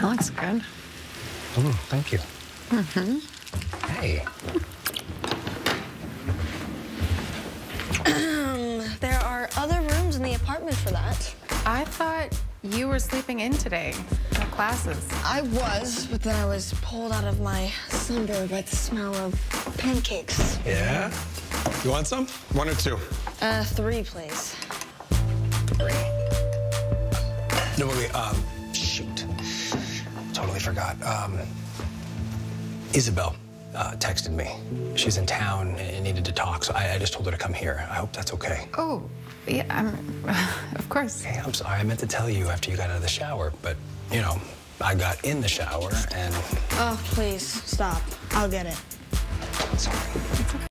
That looks good. Oh, thank you. Mm-hmm. Hey. There are other rooms in the apartment for that. I thought you were sleeping in today. No classes. I was, but then I was pulled out of my slumber by the smell of pancakes. Yeah? You want some? One or two? Uh, three, please. Three. No, wait, wait. Um, shoot. Totally forgot. Um, Isabel uh, texted me. She's in town and needed to talk, so I, I just told her to come here. I hope that's okay. Oh, yeah, I'm, of course. Hey, I'm sorry. I meant to tell you after you got out of the shower, but, you know, I got in the shower and... Oh, please, stop. I'll get it. Sorry.